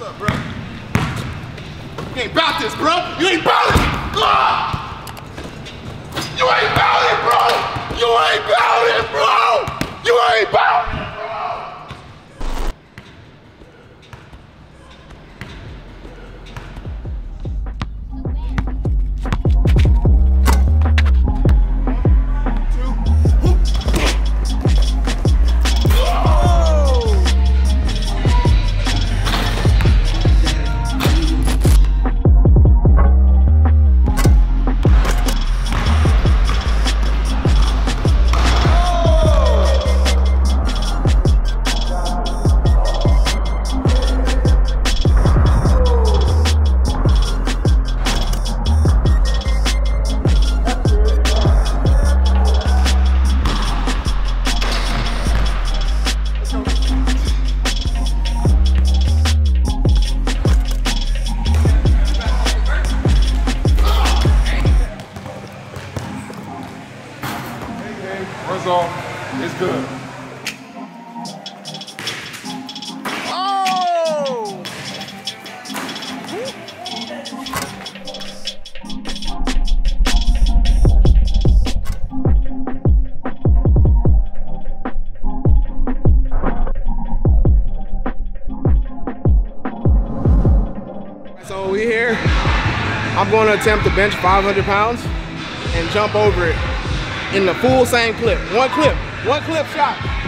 What's up, bro? You ain't about this, bro. You ain't about it. Ah! Runs off. It's good. Oh! So we here. I'm going to attempt to bench 500 pounds and jump over it in the full same clip. One clip. One clip shot.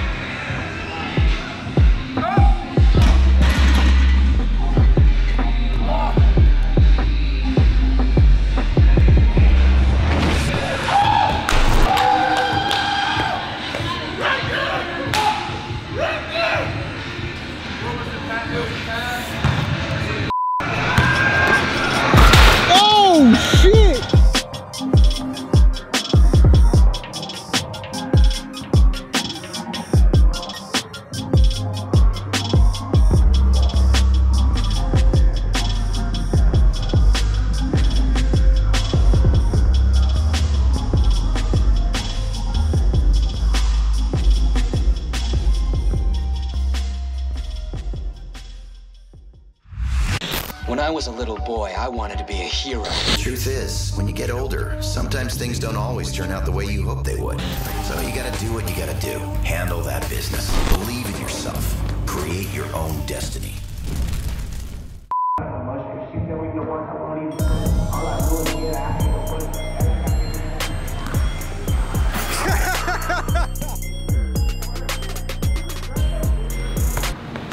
When I was a little boy, I wanted to be a hero. The Truth is, when you get older, sometimes things don't always turn out the way you hope they would. So you gotta do what you gotta do. Handle that business. Believe in yourself. Create your own destiny.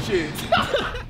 Shit.